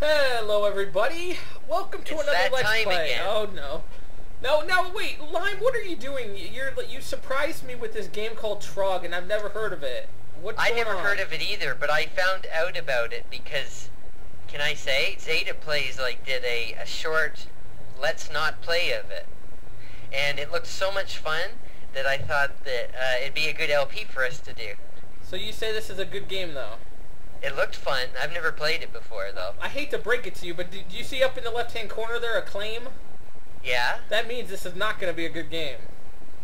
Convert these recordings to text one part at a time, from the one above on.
Hello, everybody. Welcome to It's another Let's Play. again. Oh no, no, no! Wait, Lime, what are you doing? You're you surprised me with this game called Trog, and I've never heard of it. What's I never on? heard of it either, but I found out about it because, can I say, Zeta Plays like did a, a short Let's Not Play of it. And it looked so much fun that I thought that uh, it'd be a good LP for us to do. So you say this is a good game, though? It looked fun. I've never played it before, though. I hate to break it to you, but did you see up in the left-hand corner there Acclaim? Yeah? That means this is not going to be a good game.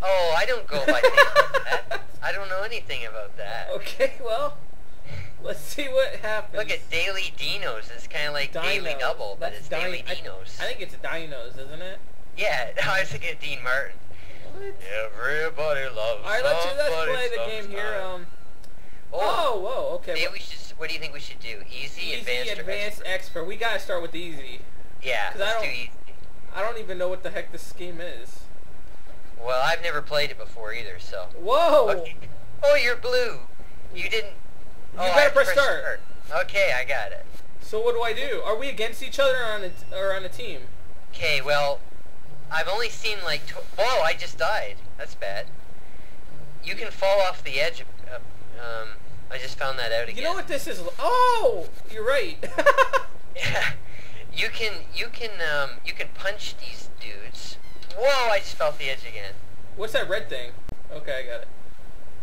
Oh, I don't go by things like that. I don't know anything about that. Okay, well, let's see what happens. Look at Daily Dinos. It's kind of like Daily Double, but That's it's Daily Dinos. I think it's Dinos, isn't it? Yeah, I was thinking of Dean Martin. What? Everybody loves All right, let's, let's play the game here. Um, oh, oh, whoa, okay. maybe what- we should. What do you think we should do? Easy, Easy, advanced, advanced, or expert? expert. We gotta start with easy. Yeah, 'Cause I let's do don't- easy. I don't even know what the heck this scheme is. Well, I've never played it before either, so. Whoa! Okay. Oh, you're blue. You didn't. You oh, I better have to press start. Okay, I got it. So what do I do? Are we against each other or on a, or on a team? Okay, well, I've only seen like. Whoa! I just died. That's bad. You can fall off the edge. Of, uh, um, I just found that out again. You know what this is? Oh, you're right. Yeah. You can you can um you can punch these dudes. Whoa! I just fell off the edge again. What's that red thing? Okay, I got it.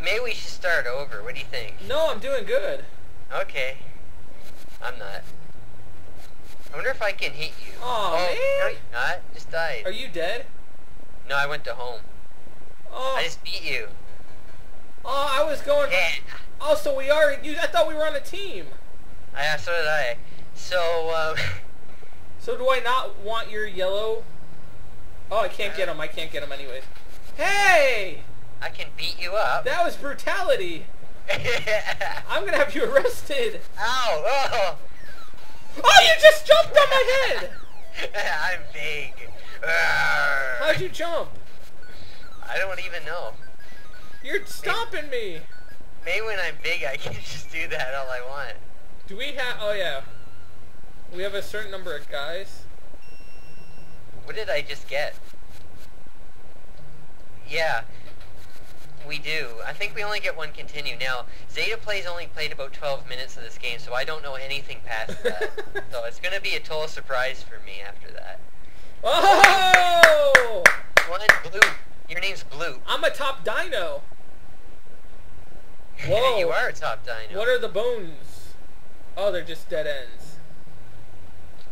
Maybe we should start over. What do you think? No, I'm doing good. Okay. I'm not. I wonder if I can hit you. Aw, oh, man. No, not. Just died. Are you dead? No, I went to home. Oh, I just beat you. oh, I was going. Yeah. Oh, so we are. You, I thought we were on a team. I, so did I. So, um, So do I not want your yellow? Oh, I can't get him. I can't get him anyways. Hey, I can beat you up. that was brutality. I'm gonna have you arrested. Ow! Oh! Oh, you just jumped on my head. I'm big. How'd you jump? I don't even know. You're stomping me. Maybe when I'm big, I can just do that all I want. Do we have? Oh yeah. We have a certain number of guys. What did I just get? Yeah, we do. I think we only get one continue. Now, Zeta Plays only played about 12 minutes of this game, so I don't know anything past that. so it's going to be a total surprise for me after that. Oh! One, Blue. Your name's Blue. I'm a top dino. Whoa. you are a top dino. What are the bones? Oh, they're just dead ends.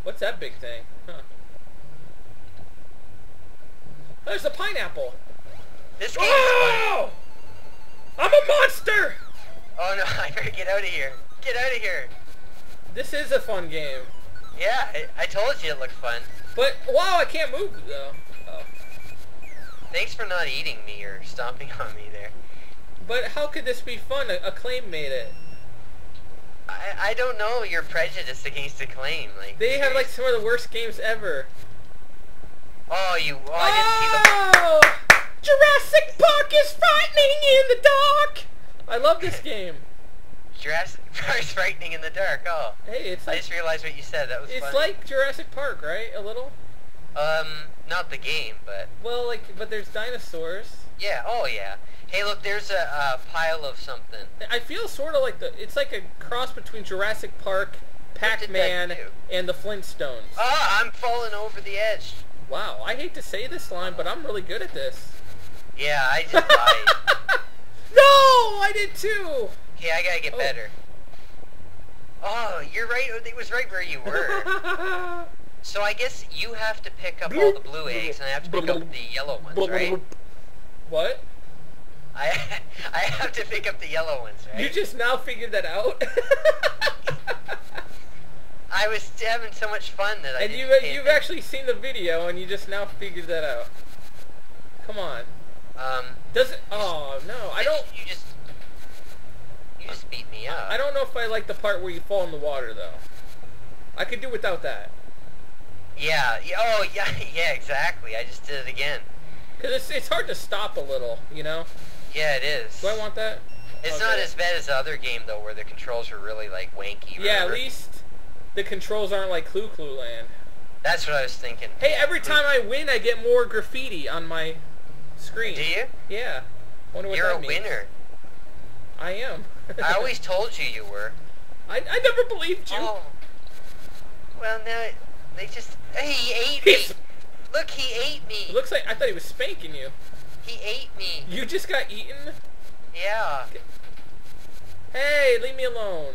What's that big thing? Huh. Oh, there's a pineapple. This game is. Oh! I'm a monster! Oh no, I better get out of here. Get out of here. This is a fun game. Yeah, I, I told you it looked fun. But, wow, I can't move, though. Oh. Thanks for not eating me or stomping on me there. But how could this be fun? A Acclaim made it. I, I don't know your prejudice against Acclaim. Like They have, like, some of the worst games ever. Oh, you. Oh, I didn't see the. Oh! Jurassic Park is frightening in the dark! I love this game. Jurassic Park is frightening in the dark. Oh, Hey, it's Like, I just realized what you said. That was it's funny. like Jurassic Park, right? A little? um, not the game, but Well, like, but there's dinosaurs. yeah. Oh yeah. Hey, look, there's a, pile of something. I feel sort of like the, it's like a cross between Jurassic Park, Pac-Man, and the Flintstones. Oh, I'm falling over the edge. Wow, I hate to say this line, but I'm really good at this. Yeah, I just died. no, I did too. Okay, I gotta get Oh. better. Oh, you're right. It was right where you were. so I guess you have to pick up all the blue eggs, and I have to pick up the yellow ones, right? What? I I have to pick up the yellow ones, right? You just now figured that out? I was having so much fun that I and didn't you you've actually seen the video and you just now figured that out. Come on. um. Does it? Oh no, I don't. You just you just beat me up. I don't know if I like the part where you fall in the water though. I could do without that. Yeah. yeah oh yeah. Yeah. Exactly. I just did it again. Cause it's it's hard to stop a little, you know. Yeah, it is. Do I want that? It's Okay. not as bad as the other game though, where the controls are really like wanky. Yeah, at least the controls aren't like Clu Clu Land. That's what I was thinking. Hey, every time I win, I get more graffiti on my screen. Do you? Yeah. Wonder what You're that a means. winner. I am. I always told you you were. I, I never believed you. Oh. Well, now they just. Hey, he ate me. Look, he ate me. It looks like I thought he was spanking you. He ate me. You just got eaten. Yeah. Hey, leave me alone.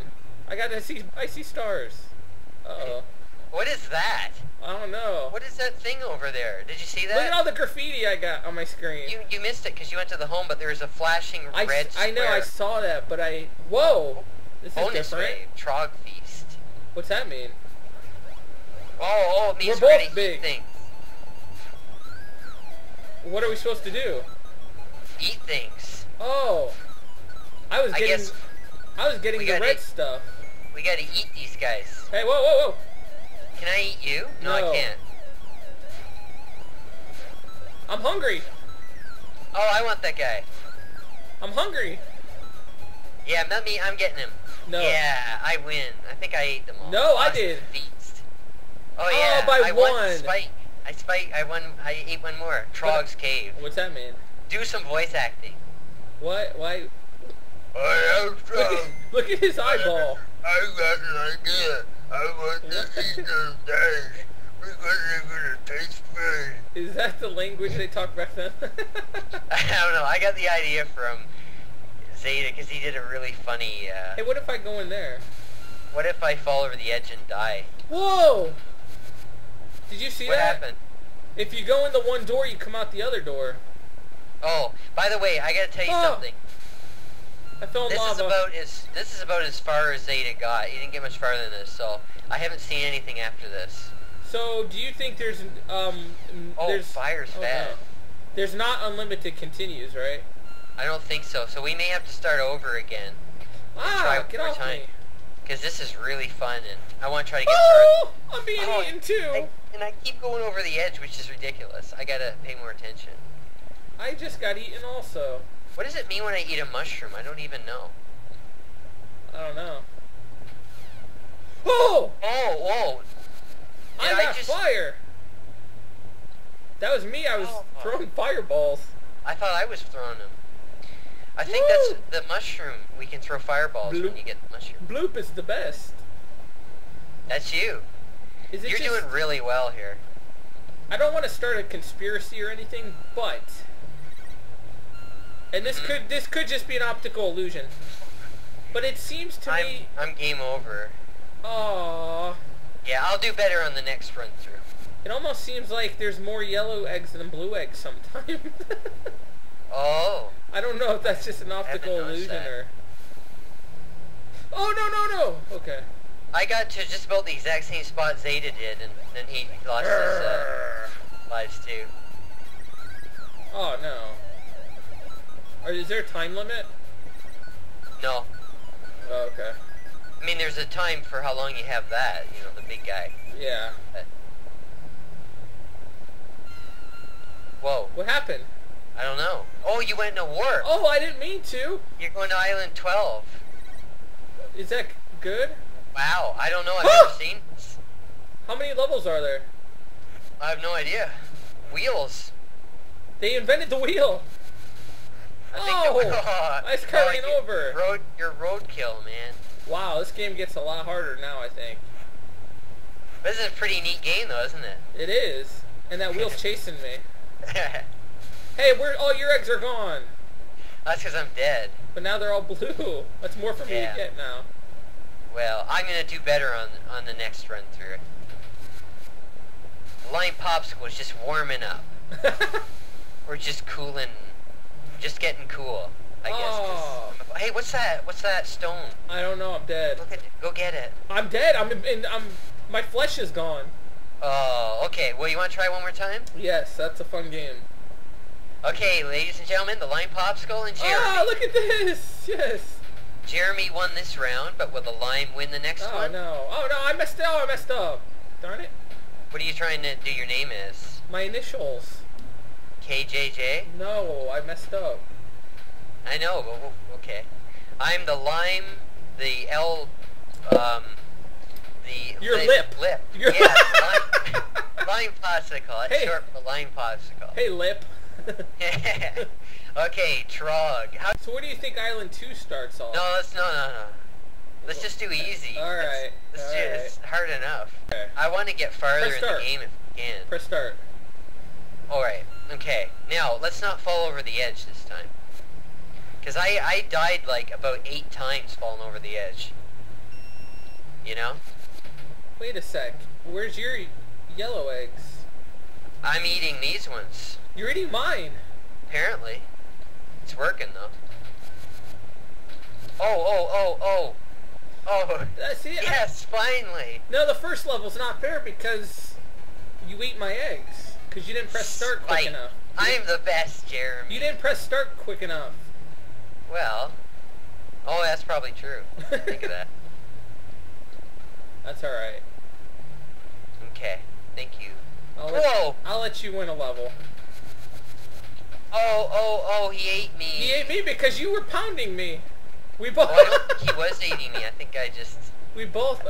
I got to see. I see stars. Uh oh. What is that? I don't know. What is that thing over there? Did you see that? Look at all the graffiti I got on my screen. You you missed it because you went to the home, but there was a flashing I, red I know. I saw that, but I. Whoa. This is Bonus different. rave, Trog Feast. What's that mean? Oh, oh, it means We're we're both big. eat things. What are we supposed to do? Eat things. Oh. I was getting. I guess I was getting the gotta red stuff. we gotta eat these guys. Hey, whoa, whoa, whoa. Can I eat you? No, No. I can't. I'm hungry. Oh, I want that guy. I'm hungry. Yeah, not me. I'm getting him. No. Yeah, I win. I think I ate them all. No, I did. Feast. Oh Oh, yeah, by I one. I spike. I won. I ate one more. Trog's cave. What's that mean? Do some voice acting. What? Why? I am Look at, look at his eyeball. I got an idea. I want to eat those days because they're gonna taste good. Is that the language they talked back then? I don't know. I got the idea from Zeta because he did a really funny. Uh, hey, what if I go in there? what if I fall over the edge and die? Whoa! Did you see what that? happened? If you go in the one door, you come out the other door. Oh, by the way, I gotta tell you Oh, something. I fell in This is about as this is about as far as Zeta got. He didn't get much farther than this, so I haven't seen anything after this. So, do you think there's um Oh, there's fire's oh, bad. no. There's not unlimited continues, right? I don't think so. So we may have to start over again Ah, try get off time. me! Because this is really fun and I want to try to get Oh, I'm being Oh, eaten too. I, and I keep going over the edge, which is ridiculous. I gotta pay more attention. I just got eaten also. What does it mean when I eat a mushroom? I don't even know. I don't know. Oh! Oh, whoa! I Did I got just- fire! That was me, I was Oh. throwing fireballs. I thought I was throwing them. I think Woo! that's the mushroom. We can throw fireballs when you get the mushroom. Bloop is the best. That's you. Is it You're just... doing really well here. I don't want to start a conspiracy or anything, but... And this Mhm. could this could just be an optical illusion. But it seems to I'm me... I'm game over. Aww... Yeah, I'll do better on the next run through. It almost seems like there's more yellow eggs than blue eggs sometimes. Oh, I don't know if that's just an optical illusion that. or... Oh, no, no, no! Okay. I got to just about the exact same spot Zeta did, and then he lost his uh, lives too. Oh, no. Or is there a time limit? No, Oh, okay. I mean there's a time for how long you have that. You know, the big guy. Yeah. Whoa, What happened? I don't know. Oh, you went to warp. Oh, I didn't mean to. You're going to Island 12. Is that good? Wow, I don't know. I've never seen. this. How many levels are there? I have no idea. Wheels. They invented the wheel. I think Oh, that, nice car I ran it. over. Road, your roadkill, man. Wow, this game gets a lot harder now, I think. This is a pretty neat game, though, isn't it? It is. And that wheel's chasing me. Hey, where all your eggs are gone. That's because I'm dead. But now they're all blue. That's more for me Yeah. to get now. Well, I'm gonna do better on on the next run through. Lime popsicle is just warming up. We're just cooling, just getting cool, I guess. Oh. Hey, what's that? What's that stone? I don't know, I'm dead. Look at. Go get it. I'm dead. I'm in, in I'm my flesh is gone. Oh, okay. Well, you want to try one more time? Yes, that's a fun game. Okay, ladies and gentlemen, the lime popsicle and Jeremy. Ah, look at this. Yes. Jeremy won this round, but will the lime win the next Oh one? no. Oh no, I messed up. I messed up. Darn it. What are you trying to do? Your name is My initials. KJJ. No, I messed up. I know, but okay. I'm the lime, the L, um, the Your Lime- lip. Lip. Your yeah, lime, lime popsicle. It's Hey. short for lime popsicle. hey, lip. okay, Trog. How, so where do you think Island 2 starts off? no, let's no, no, no. Let's just do easy. Alright. Let's- right, Let's, all do right. It's hard enough. Okay. I want to get farther in the game if we can. Press start. All right. Okay. Now let's not fall over the edge this time. Cause I I died like about eight times falling over the edge. You know? Wait a sec. Where's your yellow eggs? I'm eating these ones. You're eating mine. Apparently, it's working though. Oh oh oh oh oh. Uh, see, I- Yes, finally. no, the first level's not fair because you ate my eggs. Because you didn't press start quick Spite. enough. I'm the best, Jeremy. You didn't press start quick enough. Well. Oh, that's probably true. Think of that. That's alright. Okay. Thank you. I'll let, Whoa! I'll let you win a level. Oh, oh, oh, he ate me. He ate me because you were pounding me. We both. I don't think he was eating me. I think I just... we both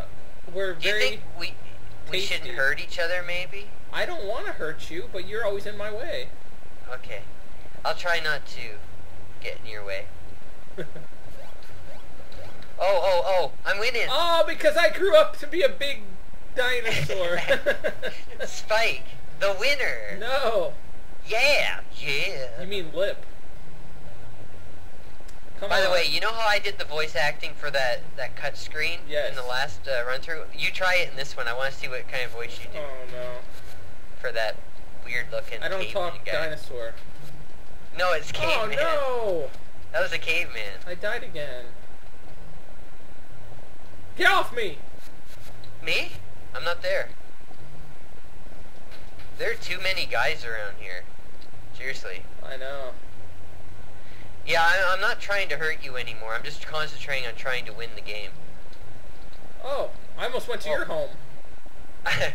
were Do you think we we shouldn't hurt each other, maybe? I don't want to hurt you, but you're always in my way. Okay. I'll try not to get in your way. Oh, oh, oh, I'm winning. oh, because I grew up to be a big dinosaur. Spike, the winner. no, Yeah, yeah. you mean lip. Come By the way, you know how I did the voice acting for that, that cut screen Yes. in the last uh, run through? You try it in this one. I want to see what kind of voice you do Oh no, for that weird looking I don't talk guy. dinosaur. No, it's caveman. Oh no, That was a caveman. I died again. Get off me! Me? I'm not there. There are too many guys around here. Seriously. I know. Yeah, I, I'm not trying to hurt you anymore. I'm just concentrating on trying to win the game. Oh, I almost went to Oh. your home. what,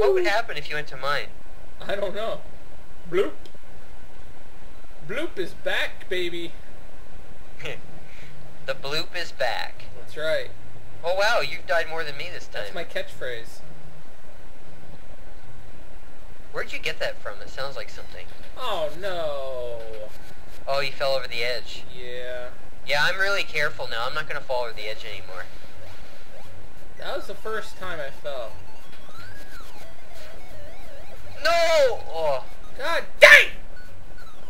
what would happen if you went to mine? I don't know. Bloop. Bloop is back, baby. the bloop is back. That's right. Oh wow, you've died more than me this time. That's my catchphrase. Where'd you get that from? It sounds like something. Oh no. Oh, you fell over the edge. Yeah. Yeah, I'm really careful now. I'm not gonna fall over the edge anymore. That was the first time I fell. No! Oh, God dang!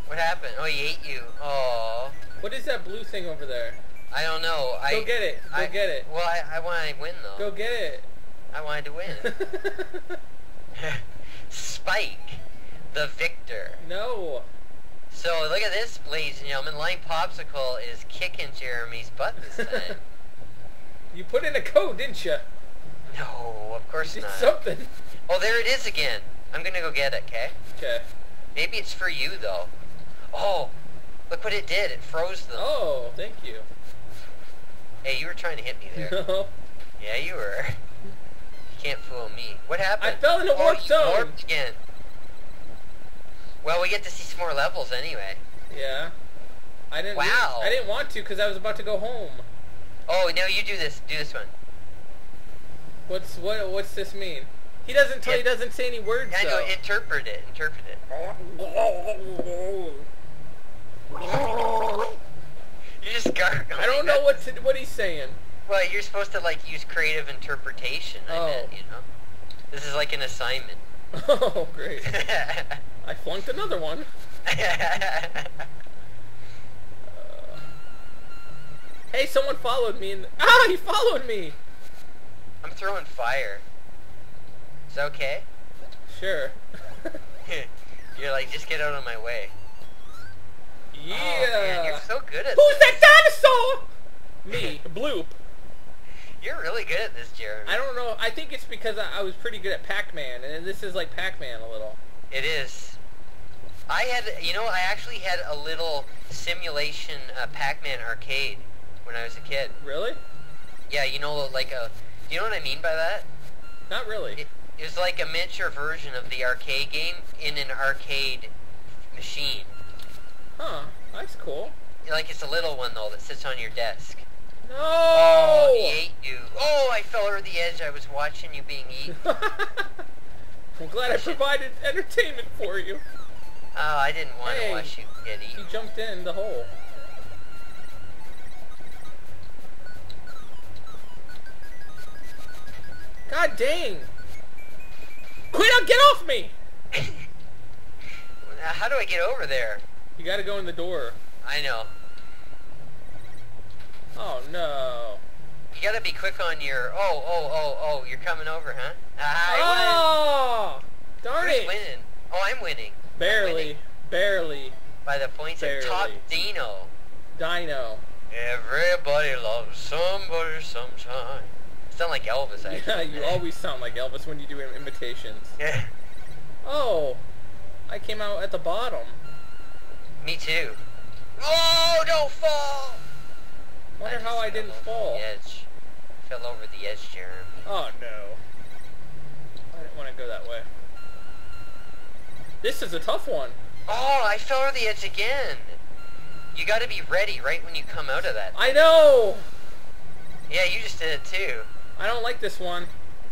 what happened? Oh, he ate you. Oh, What is that blue thing over there? I don't know. I Go get it. Go I, get it. Well, I, I want to win though. Go get it. I wanted to win. Spike, the victor. no. So look at this, ladies and gentlemen. Lime Popsicle is kicking Jeremy's butt this time. You put in a code, didn't you? no, of You course did not. something. Oh, there it is again. I'm gonna go get it, okay? Okay. Maybe it's for you though. Oh, look what it did. It froze them. Oh, thank you. Hey, you were trying to hit me there. No. yeah, you were. You can't fool me. What happened? I fell in a oh, warp you zone. warped again. Well, we get to see some more levels anyway. Yeah. I didn't. Wow. I didn't want to because I was about to go home. Oh, no! you do this. Do this one. What's what? What's this mean? He doesn't tell. He doesn't say any words. I know. though. Interpret it. Interpret it. You just gargling. I don't know what to, what he's saying. Well, you're supposed to like use creative interpretation. I Oh. meant, you know. This is like an assignment. Oh, great. I flunked another one. Uh, hey, someone followed me. And, ah, he followed me. I'm throwing fire. Is that okay? Sure. you're like, just get out of my way. yeah. Oh, man, you're so good at Who's this. that dinosaur? Me, Bloop. You're really good at this, Jeremy. I don't know. I think it's because I, I was pretty good at Pac-Man, and this is like Pac-Man a little. It is. I had, you know, I actually had a little simulation uh, Pac-Man arcade when I was a kid. Really? Yeah, you know, like a, you know what I mean by that? Not really. It, it was like a miniature version of the arcade game in an arcade machine. Huh. That's cool. Like it's a little one though that sits on your desk. No! Oh, he ate you. Oh, I fell over the edge. I was watching you being eaten. I'm glad I provided entertainment for you. Oh, I didn't want Hey. to watch you get eaten. He jumped in the hole. God dang! Quit out! Get off me! How do I get over there? You gotta go in the door. I know. Oh no. You gotta be quick on your. Oh, oh, oh, oh! You're coming over, huh? Ah, Oh! I Darn. Who's it! winning? Oh, I'm winning. I'm Barely. winning Barely. by the points of Top Dino. Dino. Everybody loves somebody sometime. Sound like Elvis, actually. Yeah, you always sound like Elvis when you do im- imitations. Yeah, Oh! I came out at the bottom. me too. Oh, don't fall! Wonder how I didn't fall. The edge. Fell over the edge, Jeremy. Oh no. I didn't want to go that way. This is a tough one. Oh, I fell over the edge again. You gotta be ready right when you come out of that. I know! Yeah, you just did it too. I don't like this one.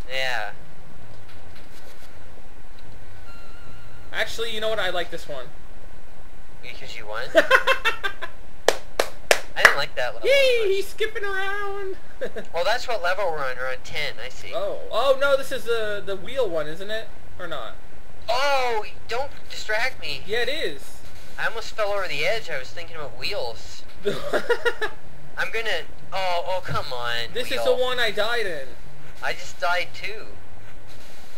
Yeah. Actually, you know what? I like this one. Because you won? Didn't like that level. Yee! He's skipping around! Well, that's what level we're on. We're on 10, I see. oh. Oh no, this is the, the wheel one, isn't it? Or not? Oh, don't distract me. Yeah, it is. I almost fell over the edge. I was thinking about wheels. I'm gonna... Oh, oh, come on. this is the one I died in. I just died too.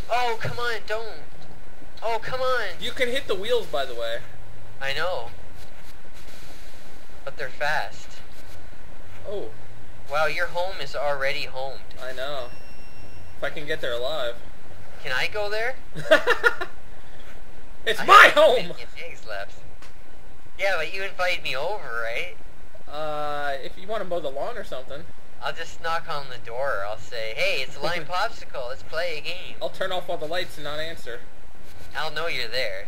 Oh, come on, don't. Oh, come on. You can hit the wheels, by the way. I know. But they're fast. Oh, Wow, your home is already homed. I know. If I can get there alive. Can I go there? it's I my home! plenty of pigs left. Yeah, but you invited me over, right? Uh, if you want to mow the lawn or something, I'll just knock on the door. I'll say, hey, it's Lime Popsicle. Let's play a game. I'll turn off all the lights and not answer. I'll know you're there.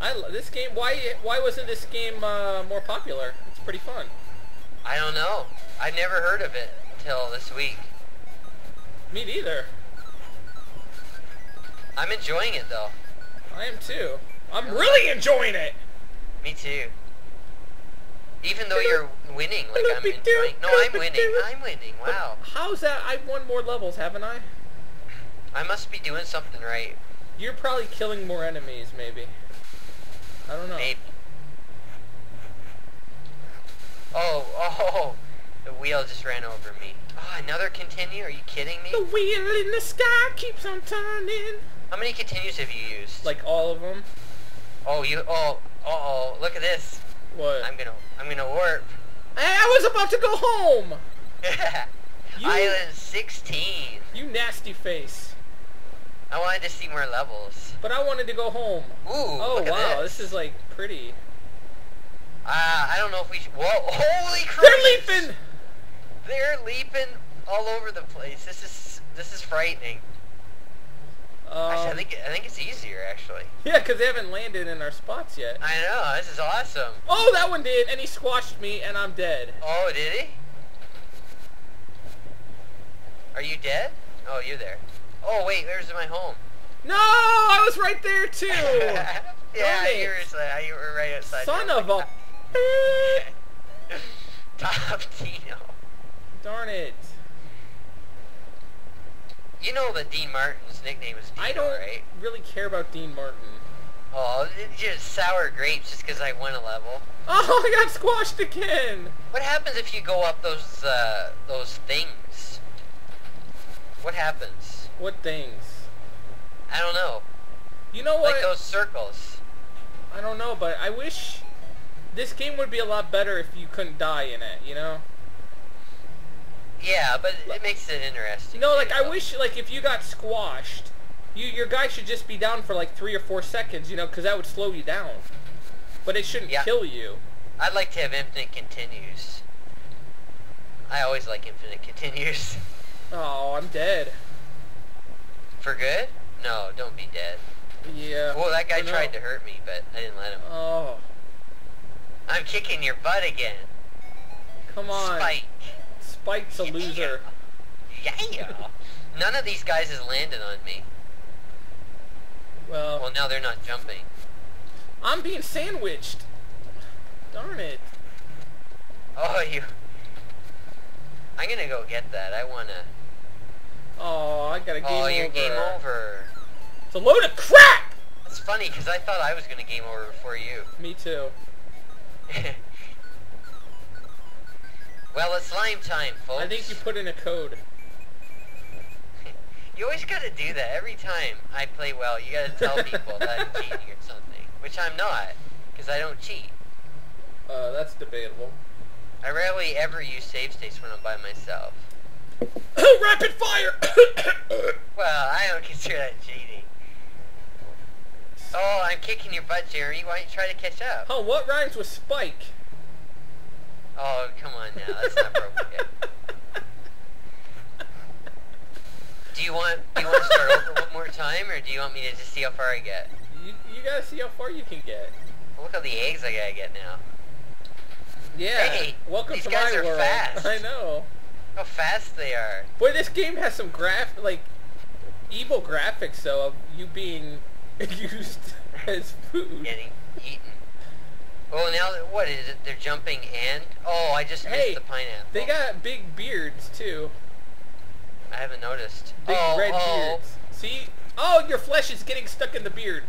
I lo- this game. Why why wasn't this game uh, more popular? It's pretty fun. I don't know. I never heard of it until this week. Me neither. I'm enjoying it though. I am too. I'm really enjoying it. Me too. Even though you're winning, like I'm enjoying. No, I'm winning. I'm winning. Wow. How's that? I've won more levels, haven't I? I must be doing something right. You're probably killing more enemies, maybe. I don't know. Maybe. Oh, oh, the wheel just ran over me. Oh, another continue? Are you kidding me? The wheel in the sky keeps on turning. How many continues have you used? Like all of them. oh, you, oh, uh-oh, look at this. What? I'm gonna, I'm gonna warp. Hey, I was about to go home. You- Island 16. You nasty face. I wanted to see more levels. But I wanted to go home. Ooh, Oh wow, this. this is like pretty. Uh, I don't know if we should, whoa, holy crap! They're leaping. They're leaping all over the place. This is, this is frightening. Actually, I Um, think, I think it's easier, actually. yeah, because they haven't landed in our spots yet. I know, this is awesome. Oh, that one did, and he squashed me, and I'm dead. Oh, did he? Are you dead? Oh, you're there. Oh, wait, where's my home? No, I was right there too. yeah, Darn it. you were, right outside. Son of a. Top Dino. Darn it. You know that Dean Martin's nickname is Dino, I don't right? really care about Dean Martin. Oh, it's just sour grapes just because I won a level. Oh, I got squashed again. What happens if you go up those, uh, those things? What happens? What things? I don't know. You know what? Like those circles. I don't know, but I wish this game would be a lot better if you couldn't die in it. You know? Yeah, but it makes it interesting. You know, like too, I wish, like if you got squashed, you your guy should just be down for like three or four seconds. You know, because that would slow you down. But it shouldn't Yeah. kill you. I'd like to have infinite continues. I always like infinite continues. Oh, I'm dead. For good? No, don't be dead. Yeah. Well, that guy tried to hurt me, but I didn't let him. Oh. I'm kicking your butt again. Come on. Spike. Spike's a loser. Yeah. None of these guys has landed on me. Well, Well, now they're not jumping. I'm being sandwiched. Darn it. Oh, you. I'm gonna go get that. I wanna. Oh, I got a game oh, over. you're game over. It's a load of crap! It's funny because I thought I was gonna game over before you. Me too. well, it's slime time, folks. I think you put in a code. You always gotta do that every time I play well. You gotta tell people that I'm cheating or something, which I'm not, because I don't cheat. Uh, that's debatable. I rarely ever use save states when I'm by myself. Rapid fire! Well, I don't consider that cheating. Oh, I'm kicking your butt, Jerry. Why don't you try to catch up? oh, what rhymes with spike? Oh, come on now. That's not appropriate. Do you want do you want to start over one more time, or do you want me to just see how far I get? You, you gotta see how far you can get. Look at the eggs I gotta get now. Yeah. Hey, welcome these to guys my are world. fast. I know. How fast they are. Boy, this game has some graph, like, evil graphics, though, of you being used as food. Getting eaten. Oh, now what is it? They're jumping and oh, I just Hey, missed the pineapple. They got big beards, too. I haven't noticed. Big oh, red oh. beards. See? Oh, your flesh is getting stuck in the beard.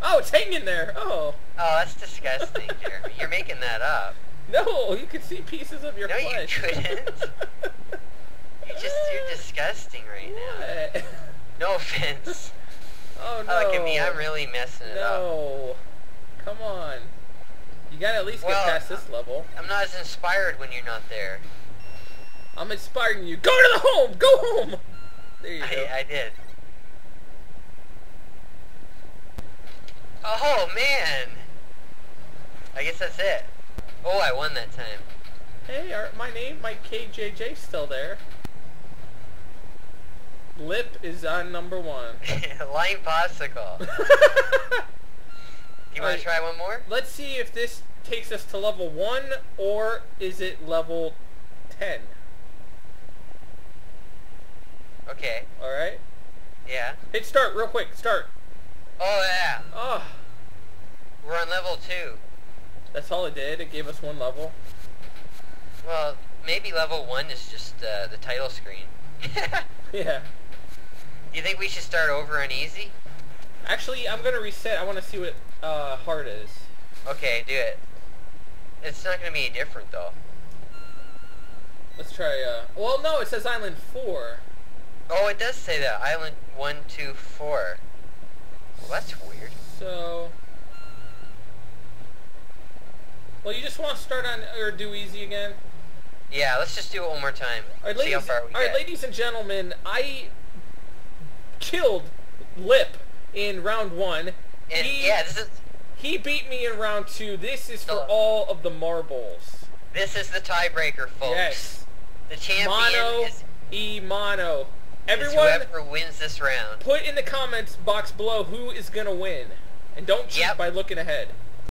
Oh, it's hanging there. Oh. Oh, that's disgusting, Jeremy. You're making that up. No, you can see pieces of your No, you flesh. couldn't. You're just you're disgusting right now. No offense. Oh, no. Oh, look at me. I'm really messing it up. No. Come on. You gotta at least Well, get past this level. I'm not as inspired when you're not there. I'm inspiring you. Go to the home! Go home! There you go. I, I did. Oh man! I guess that's it. Oh, I won that time. Hey, are, my name, my KJJ, still there. Lip is on number one. Lime popsicle. You want Alright. to try one more? Let's see if this takes us to level one or is it level ten. Okay. All right. Yeah. Hit start real quick. Start. Oh yeah. Oh, We're on level two. that's all it did. It gave us one level. Well, maybe level one is just uh, the title screen. Yeah. You think we should start over on easy? Actually, I'm gonna reset. I want to see what uh, hard is. Okay, do it. It's not gonna be any different though. Let's try. Uh, well, no, it says Island Four. Oh, it does say that. Island one, two, four. Well, that's weird. So. Well, you just want to start on or do easy again. Yeah, let's just do it one more time. All right, See ladies. how far we all right, ladies and gentlemen, I killed Lip in round one. And he, yeah, this is he beat me in round two. This is for all of the marbles. this is the tiebreaker, folks. Yes. The champion Mono is, e mono. Everyone, whoever wins this round. put in the comments box below who is gonna win, and don't cheat Yep. by looking ahead.